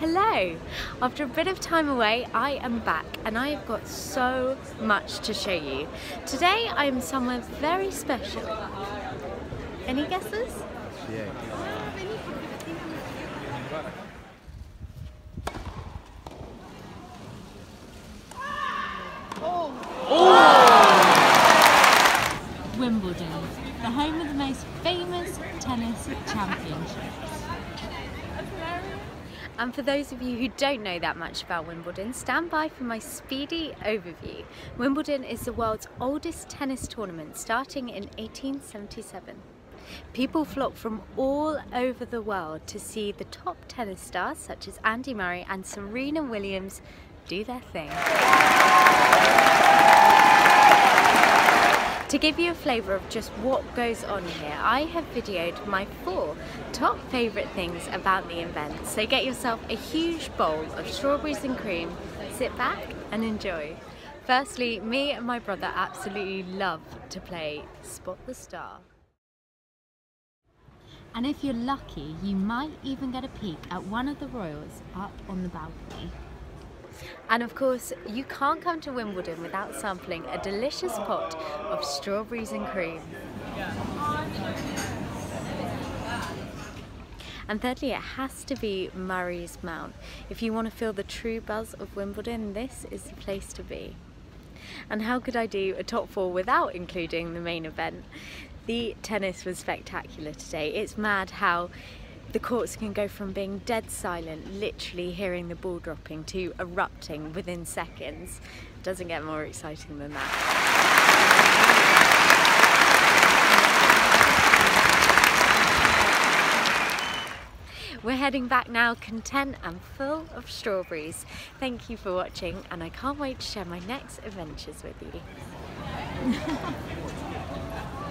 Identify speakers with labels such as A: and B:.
A: Hello! After a bit of time away, I am back and I have got so much to show you. Today I am somewhere very special. Any guesses?
B: Yeah.
A: Wimbledon, the home of the most famous tennis championships. And for those of you who don't know that much about Wimbledon, stand by for my speedy overview. Wimbledon is the world's oldest tennis tournament starting in 1877. People flock from all over the world to see the top tennis stars such as Andy Murray and Serena Williams do their thing. To give you a flavour of just what goes on here, I have videoed my four top favourite things about the event. So get yourself a huge bowl of strawberries and cream, sit back and enjoy. Firstly, me and my brother absolutely love to play Spot the Star. And if you're lucky, you might even get a peek at one of the royals up on the balcony. And of course, you can't come to Wimbledon without sampling a delicious pot of strawberries and cream. And thirdly, it has to be Murray's Mount. If you want to feel the true buzz of Wimbledon, this is the place to be. And how could I do a top four without including the main event? The tennis was spectacular today. It's mad how the courts can go from being dead silent, literally hearing the ball dropping, to erupting within seconds. Doesn't get more exciting than that. We're heading back now content and full of strawberries. Thank you for watching and I can't wait to share my next adventures with you.